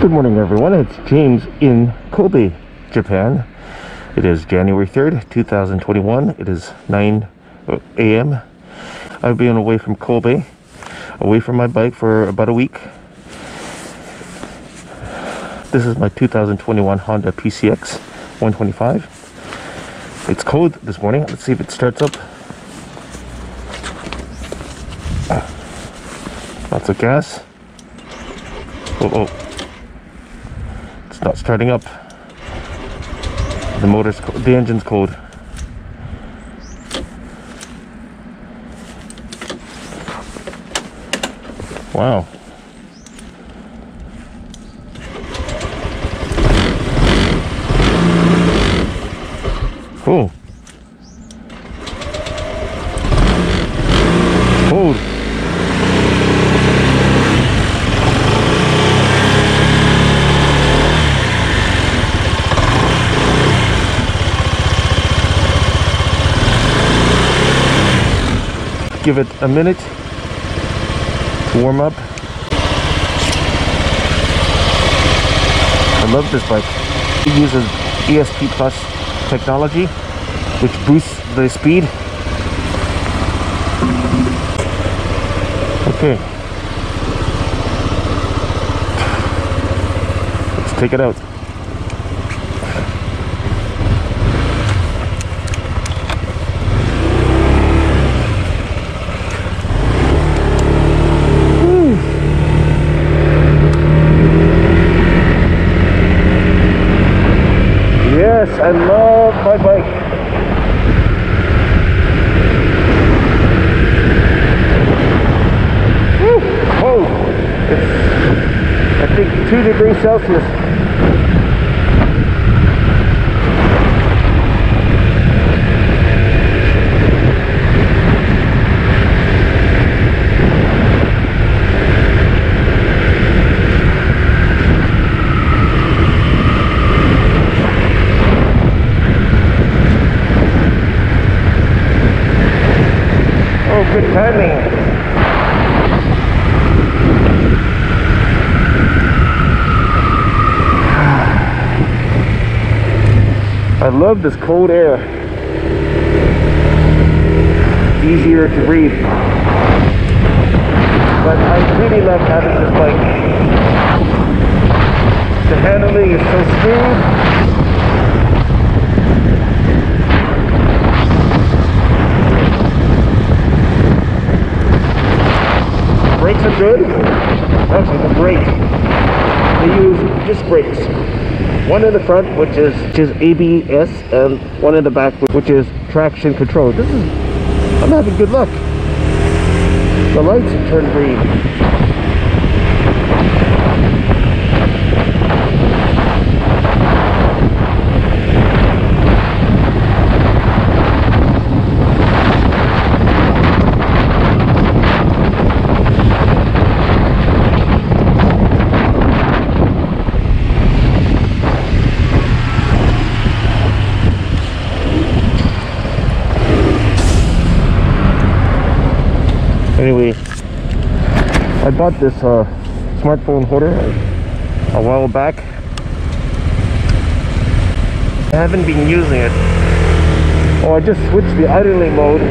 Good morning, everyone. It's James in Kobe, Japan. It is January 3rd, 2021. It is 9 uh, a.m. I've been away from Kobe, away from my bike for about a week. This is my 2021 Honda PCX 125. It's cold this morning. Let's see if it starts up. Lots of gas. Oh, oh. Not starting up. The motor's, the engine's cold. Wow. Cool. Cold. Give it a minute to warm up. I love this bike. It uses ESP Plus technology, which boosts the speed. Okay. Let's take it out. Yes, I love my bike. Cold. It's, I think, two degrees Celsius. Oh, good timing. I love this cold air. It's easier to breathe. But I really love having this bike. The handling is so smooth. Brakes are good. Actually, the brake. They use disc brakes. One in the front, which is which is ABS, and one in the back, which is traction control. This is. I'm having good luck. The lights turned green. Anyway, I bought this uh, smartphone holder a while back. I haven't been using it. Oh, I just switched the idling mode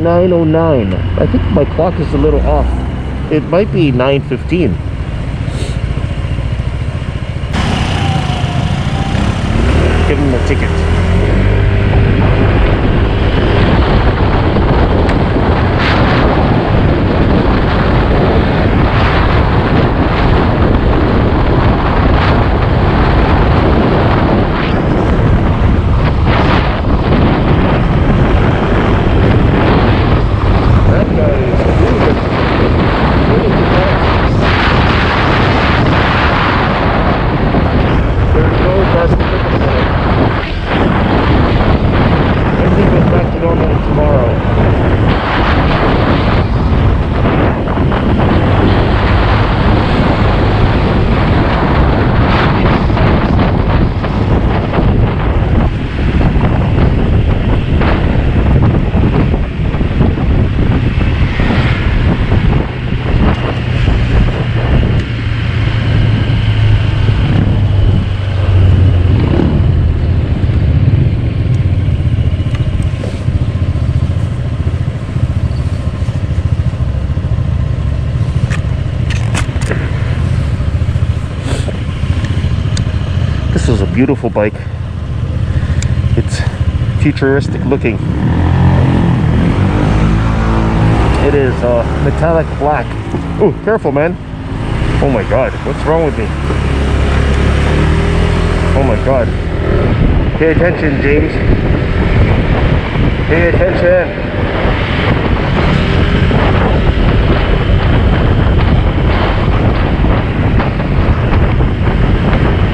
9.09. I think my clock is a little off. It might be 9.15. Give him a ticket. Beautiful bike. It's futuristic looking. It is uh, metallic black. Oh, careful, man. Oh my god, what's wrong with me? Oh my god. Pay attention, James. Pay attention.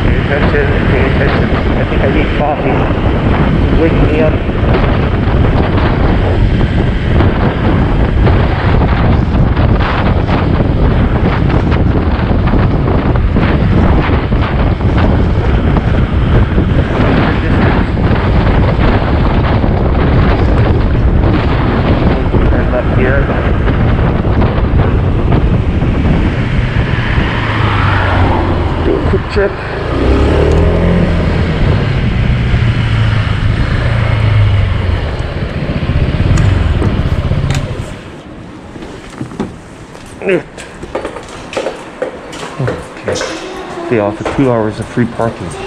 Pay attention, pay attention. I think I need coffee. Wake me up. Turn left here. Do a quick check. Okay. They offer two hours of free parking.